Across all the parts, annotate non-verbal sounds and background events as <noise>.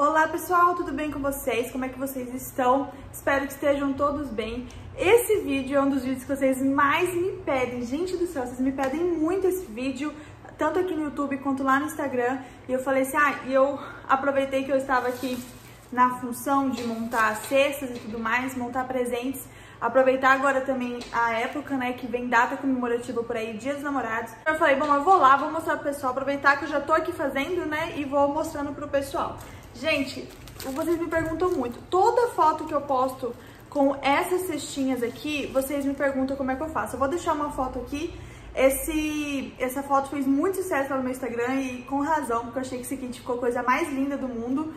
Olá pessoal, tudo bem com vocês? Como é que vocês estão? Espero que estejam todos bem. Esse vídeo é um dos vídeos que vocês mais me pedem. Gente do céu, vocês me pedem muito esse vídeo, tanto aqui no YouTube quanto lá no Instagram. E eu falei assim, ah, e eu aproveitei que eu estava aqui na função de montar cestas e tudo mais, montar presentes. Aproveitar agora também a época, né, que vem data comemorativa por aí, Dia dos Namorados. Eu falei, bom, eu vou lá, vou mostrar pro pessoal, aproveitar que eu já tô aqui fazendo, né, e vou mostrando pro pessoal. Gente, vocês me perguntam muito. Toda foto que eu posto com essas cestinhas aqui, vocês me perguntam como é que eu faço. Eu vou deixar uma foto aqui. Esse, essa foto fez muito sucesso no meu Instagram e com razão, porque eu achei que esse kit ficou a coisa mais linda do mundo.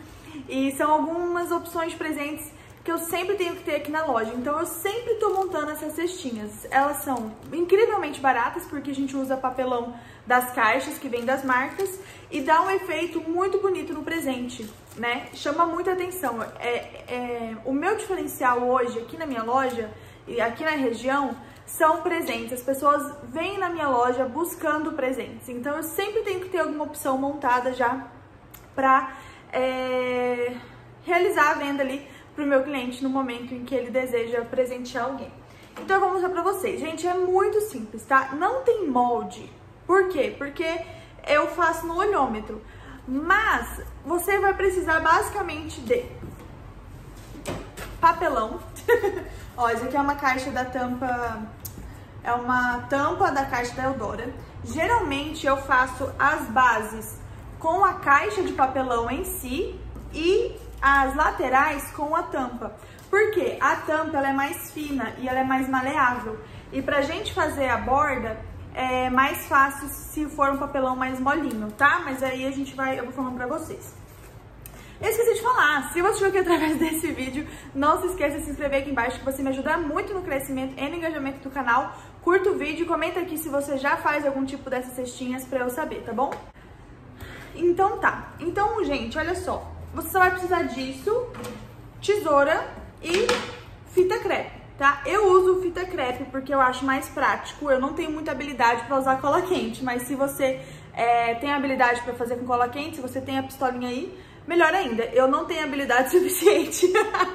E são algumas opções de presentes que eu sempre tenho que ter aqui na loja. Então eu sempre tô montando essas cestinhas. Elas são incrivelmente baratas porque a gente usa papelão das caixas que vem das marcas e dá um efeito muito bonito no presente, né? Chama muita atenção. É, é, o meu diferencial hoje aqui na minha loja e aqui na região são presentes. As pessoas vêm na minha loja buscando presentes. Então eu sempre tenho que ter alguma opção montada já pra é, realizar a venda ali pro meu cliente no momento em que ele deseja presentear alguém. Então eu vou mostrar pra vocês. Gente, é muito simples, tá? Não tem molde. Por quê? Porque eu faço no olhômetro. Mas você vai precisar basicamente de papelão. <laughs> Ó, isso aqui é uma caixa da tampa... É uma tampa da caixa da Eudora. Geralmente eu faço as bases com a caixa de papelão em si e as laterais com a tampa. Porque a tampa ela é mais fina e ela é mais maleável. E pra gente fazer a borda é mais fácil se for um papelão mais molinho, tá? Mas aí a gente vai, eu vou falando pra vocês. Eu esqueci de falar, se você chegou aqui através <laughs> desse vídeo, não se esqueça de se inscrever aqui embaixo, que você me ajuda muito no crescimento e no engajamento do canal. Curta o vídeo, comenta aqui se você já faz algum tipo dessas cestinhas pra eu saber, tá bom? Então tá, então gente, olha só, você só vai precisar disso, tesoura e fita crepe, tá? Eu uso fita crepe porque eu acho mais prático. Eu não tenho muita habilidade para usar cola quente, mas se você é, tem habilidade para fazer com cola quente, se você tem a pistolinha aí, melhor ainda. Eu não tenho habilidade <laughs> suficiente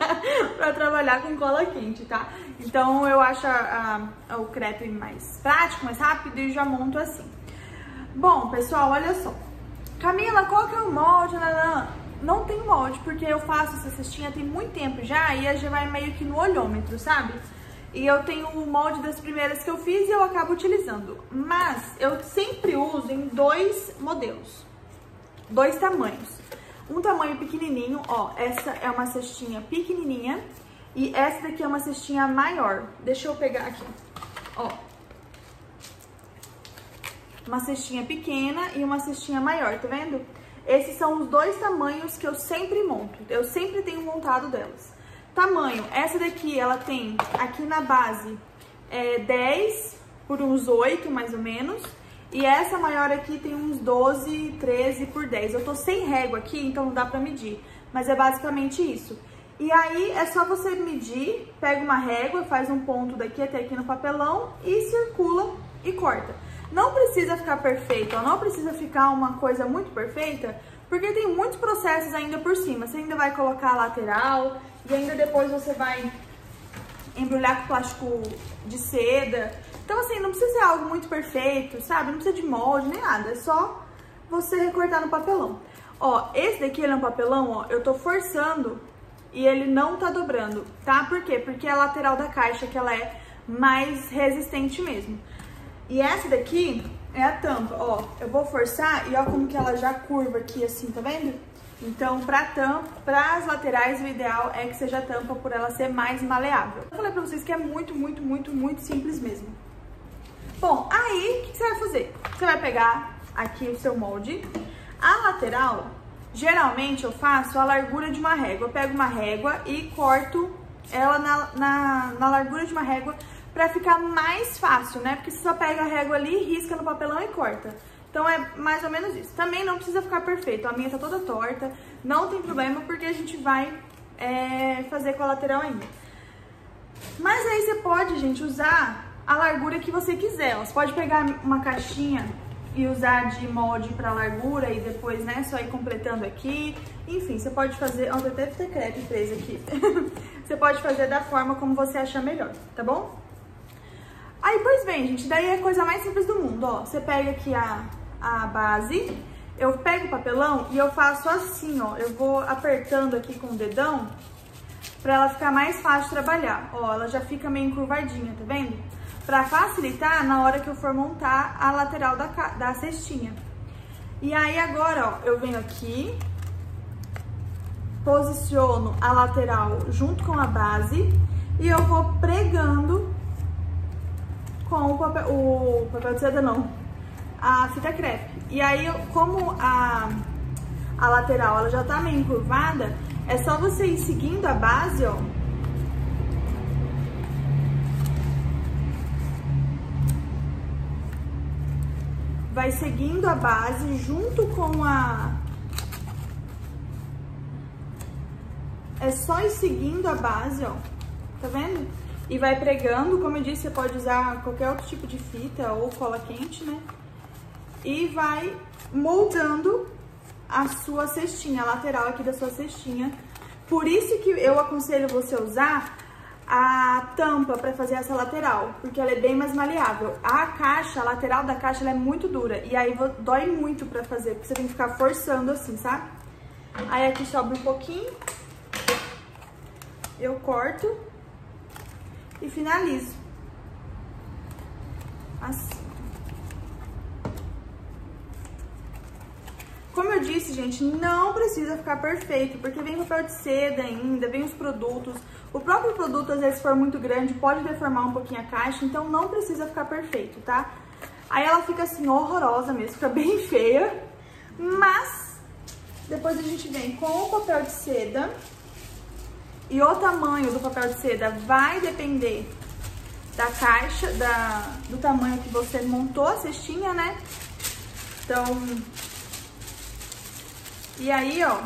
<laughs> para trabalhar com cola quente, tá? Então eu acho a, a, o crepe mais prático, mais rápido e já monto assim. Bom, pessoal, olha só. Camila, qual que é o molde? Nanã? Não tem molde, porque eu faço essa cestinha tem muito tempo já e já vai meio que no olhômetro, sabe? E eu tenho o molde das primeiras que eu fiz e eu acabo utilizando. Mas eu sempre uso em dois modelos, dois tamanhos. Um tamanho pequenininho, ó, essa é uma cestinha pequenininha e essa daqui é uma cestinha maior. Deixa eu pegar aqui, ó. Uma cestinha pequena e uma cestinha maior, tá vendo? Esses são os dois tamanhos que eu sempre monto, eu sempre tenho montado delas. Tamanho, essa daqui ela tem aqui na base é, 10 por uns 8 mais ou menos. E essa maior aqui tem uns 12, 13 por 10. Eu tô sem régua aqui, então não dá pra medir. Mas é basicamente isso. E aí é só você medir, pega uma régua, faz um ponto daqui até aqui no papelão e circula e corta. Não precisa ficar perfeito, ó, não precisa ficar uma coisa muito perfeita, porque tem muitos processos ainda por cima. Você ainda vai colocar a lateral e ainda depois você vai embrulhar com plástico de seda. Então, assim, não precisa ser algo muito perfeito, sabe? Não precisa de molde nem nada, é só você recortar no papelão. Ó, esse daqui ele é um papelão, ó, eu tô forçando e ele não tá dobrando, tá? Por quê? Porque é a lateral da caixa que ela é mais resistente mesmo. E essa daqui é a tampa, ó. Eu vou forçar e ó como que ela já curva aqui assim, tá vendo? Então, pra tampa, pras laterais, o ideal é que seja a tampa por ela ser mais maleável. Eu falei pra vocês que é muito, muito, muito, muito simples mesmo. Bom, aí, o que, que você vai fazer? Você vai pegar aqui o seu molde. A lateral, geralmente eu faço a largura de uma régua. Eu pego uma régua e corto ela na, na, na largura de uma régua pra ficar mais fácil, né? Porque você só pega a régua ali, risca no papelão e corta. Então é mais ou menos isso. Também não precisa ficar perfeito, a minha tá toda torta, não tem problema porque a gente vai é, fazer com a lateral ainda. Mas aí você pode, gente, usar a largura que você quiser. Você pode pegar uma caixinha e usar de molde para largura e depois, né, só ir completando aqui Enfim, você pode fazer... Ontem deve ter crepe preso aqui. <laughs> você pode fazer da forma como você achar melhor, tá bom? Aí, pois bem, gente, daí é a coisa mais simples do mundo, ó. Você pega aqui a, a base, eu pego o papelão e eu faço assim, ó. Eu vou apertando aqui com o dedão pra ela ficar mais fácil de trabalhar. Ó, ela já fica meio encurvadinha, tá vendo? Pra facilitar na hora que eu for montar a lateral da, da cestinha. E aí agora, ó, eu venho aqui, posiciono a lateral junto com a base e eu vou pregando com o papel, o papel de seda não, a fita crepe. E aí, como a, a lateral ela já tá meio encurvada, é só você ir seguindo a base, ó. Vai seguindo a base junto com a... É só ir seguindo a base, ó. Tá vendo? E vai pregando, como eu disse, você pode usar qualquer outro tipo de fita ou cola quente, né? E vai moldando a sua cestinha, a lateral aqui da sua cestinha. Por isso que eu aconselho você usar a tampa para fazer essa lateral, porque ela é bem mais maleável. A caixa, a lateral da caixa, ela é muito dura e aí dói muito para fazer, porque você tem que ficar forçando assim, sabe? Aí aqui sobra um pouquinho, eu corto e finalizo. Assim. Como eu disse, gente, não precisa ficar perfeito, porque vem papel de seda ainda, vem os produtos. O próprio produto, às vezes, se for muito grande, pode deformar um pouquinho a caixa, então não precisa ficar perfeito, tá? Aí ela fica assim, horrorosa mesmo, fica <laughs> bem feia, mas depois a gente vem com o papel de seda e o tamanho do papel de seda vai depender da caixa, da, do tamanho que você montou a cestinha, né? Então, e aí, ó,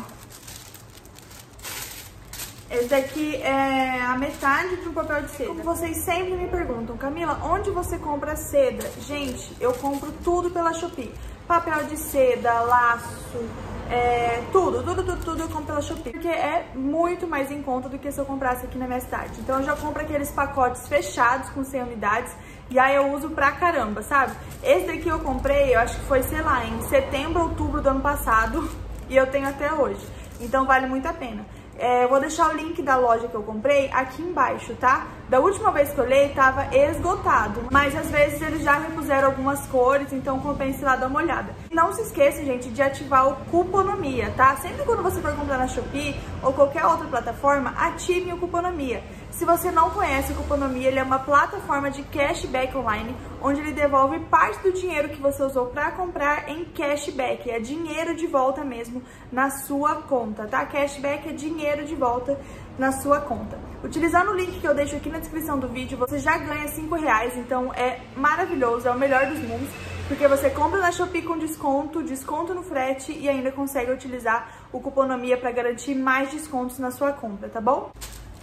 esse daqui é a metade do papel de seda. Como vocês sempre me perguntam, Camila, onde você compra seda? Gente, eu compro tudo pela Shopee. Papel de seda, laço, é, tudo, tudo, tudo, tudo eu compro pela Shopee. Porque é muito mais em conta do que se eu comprasse aqui na minha cidade. Então eu já compro aqueles pacotes fechados com 100 unidades. E aí eu uso pra caramba, sabe? Esse daqui eu comprei, eu acho que foi, sei lá, em setembro, outubro do ano passado <laughs> e eu tenho até hoje. Então vale muito a pena. É, eu vou deixar o link da loja que eu comprei aqui embaixo, tá? Da última vez que eu olhei, tava esgotado. Mas às vezes eles já repuseram algumas cores, então compensa lá dar uma olhada. Não se esqueça, gente, de ativar o Cuponomia, tá? Sempre quando você for comprar na Shopee ou qualquer outra plataforma, ative o Cuponomia. Se você não conhece o Cuponomia, ele é uma plataforma de cashback online, onde ele devolve parte do dinheiro que você usou para comprar em cashback. É dinheiro de volta mesmo na sua conta, tá? Cashback é dinheiro de volta na sua conta. Utilizando o link que eu deixo aqui na descrição do vídeo, você já ganha 5 reais, então é maravilhoso, é o melhor dos mundos, porque você compra na Shopee com desconto, desconto no frete e ainda consegue utilizar o Cuponomia para garantir mais descontos na sua compra, tá bom?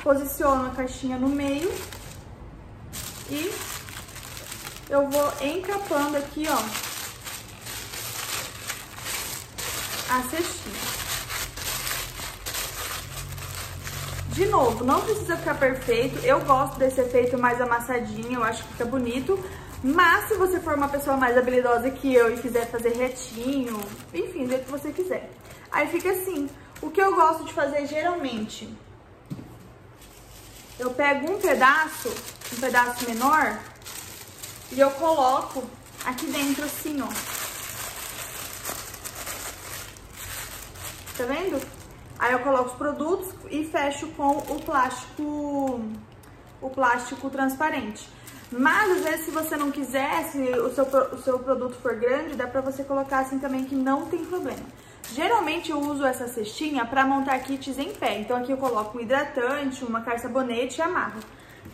Posiciono a caixinha no meio e eu vou encapando aqui, ó, a cestinha. De novo, não precisa ficar perfeito, eu gosto desse efeito mais amassadinho, eu acho que fica bonito, mas se você for uma pessoa mais habilidosa que eu e quiser fazer retinho, enfim, do jeito que você quiser. Aí fica assim, o que eu gosto de fazer geralmente eu pego um pedaço, um pedaço menor, e eu coloco aqui dentro assim, ó. Tá vendo? Aí eu coloco os produtos e fecho com o plástico, o plástico transparente. Mas, às vezes, se você não quiser, se o seu, o seu produto for grande, dá pra você colocar assim também que não tem problema. Geralmente eu uso essa cestinha para montar kits em pé. Então aqui eu coloco um hidratante, uma carçabonete e amarro.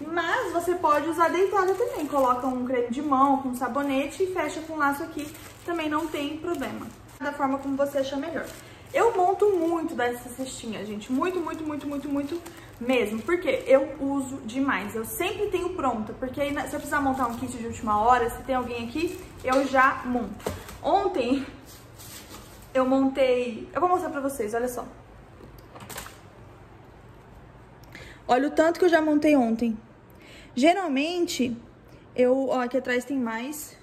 Mas você pode usar deitada também. Coloca um creme de mão com sabonete e fecha com laço aqui. Também não tem problema. Da forma como você achar melhor. Eu monto muito dessa cestinha, gente. Muito, muito, muito, muito, muito mesmo. Porque eu uso demais. Eu sempre tenho pronta. Porque aí, se eu precisar montar um kit de última hora, se tem alguém aqui, eu já monto. Ontem eu montei... Eu vou mostrar pra vocês, olha só. Olha o tanto que eu já montei ontem. Geralmente, eu... Ó, aqui atrás tem mais.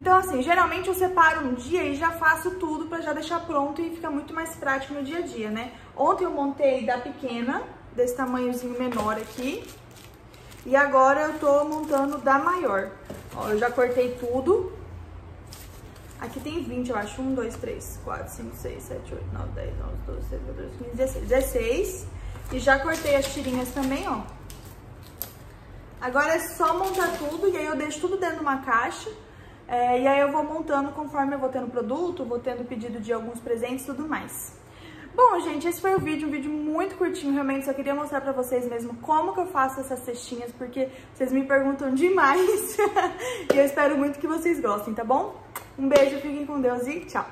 Então, assim, geralmente eu separo um dia e já faço tudo pra já deixar pronto e fica muito mais prático no dia a dia, né? Ontem eu montei da pequena, desse tamanhozinho menor aqui. E agora eu tô montando da maior. Ó, eu já cortei tudo. Aqui tem 20, eu acho. 1, 2, 3, 4, 5, 6, 7, 8, 9, 10, 11, 12, 13, 14, 15, 16. 16. E já cortei as tirinhas também, ó. Agora é só montar tudo e aí eu deixo tudo dentro de uma caixa. É, e aí eu vou montando conforme eu vou tendo produto, vou tendo pedido de alguns presentes e tudo mais. Bom, gente, esse foi o vídeo, um vídeo muito curtinho, realmente só queria mostrar pra vocês mesmo como que eu faço essas cestinhas, porque vocês me perguntam demais <laughs> e eu espero muito que vocês gostem, tá bom? Um beijo, fiquem com Deus e tchau!